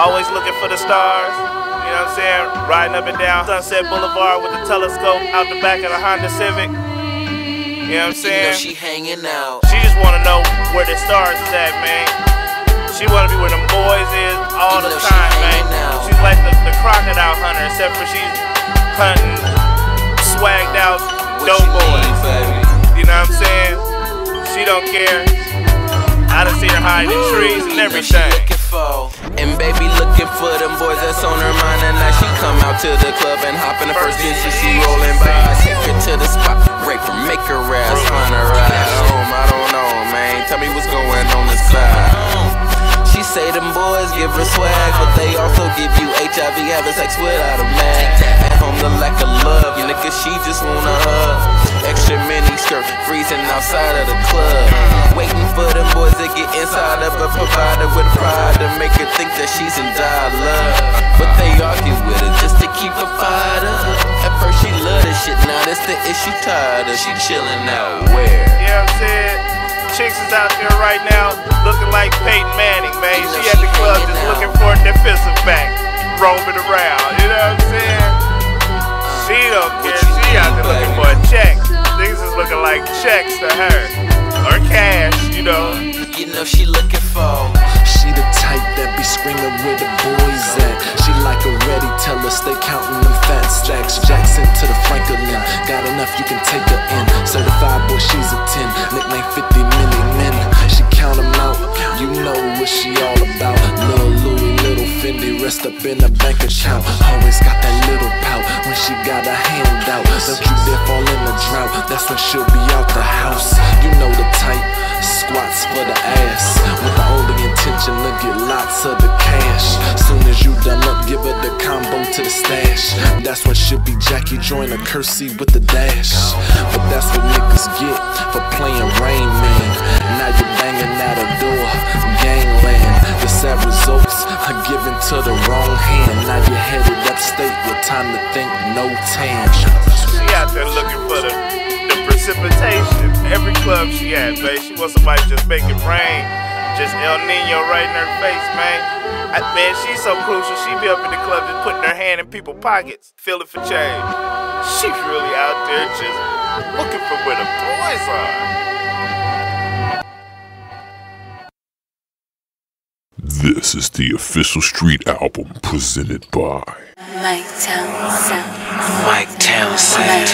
always looking for the stars. You know what I'm saying? Riding up and down Sunset Boulevard with the telescope out the back of the Honda Civic. You know what I'm saying? she hanging out. She just wanna know where the stars is at, man. She wanna be where them boys is all the You know she time, man. out. She's like the, the crocodile hunter, except for she's hunting swagged out What dope you boys. baby? You know what I'm saying? She don't care. I done seen her hide in trees and everything. And baby looking for them boys that's on her mind. And now she come out to the club and hop in the first bitch she rolling by. Take her to the spot, break her, make her ass find her ride. Home I don't know, man, tell me what's going on inside. She say them boys give her swag But they also give you HIV, having sex without a man At home the lack of love, you nigga she just wanna hug. Extra mini skirt, freezing outside of the club she's in love But they argue with her just to keep her fired up At first she love this shit, now that's the issue tired of She chillin' out where? You know what I'm saying? Chicks is out there right now looking like Peyton Manning, man. She at the club just looking for a defensive back, roaming around. You know what I'm saying? She uh, don't care. She out there looking for a check. Niggas is looking like checks to her. Or cash, you know. You know she looking for She the type that be screaming where the boys at. She like a ready teller, stay counting them fat stacks. Jackson to the Franklin, got enough you can take her in. Certified boy, she's a 10. Nickname 50 mini men. She count 'em out, you know what she all about. Little Louis, little Fendi, rest up in a bank account. Always got that little pout when she got a hand out. Don't you dare fall in the drought, that's when she'll be out the house. Stash. That's when she'll be Jackie Joyner-Kersee with the dash. But that's what niggas get for playing Rain Man. Now you're banging at a door, gangland. The sad results are given to the wrong hand. Now you're headed upstate with time to think, no tan. She out there looking for the, the precipitation. Every club she at, man. She wants somebody just make it rain. Just El Nino right in her face, man. I, man, she's so crucial. She be up in the club just putting her hand in people's pockets, feeling for change. She really out there just looking for where the boys are. This is the official street album presented by Mike Town Sound. Mike Town Sound.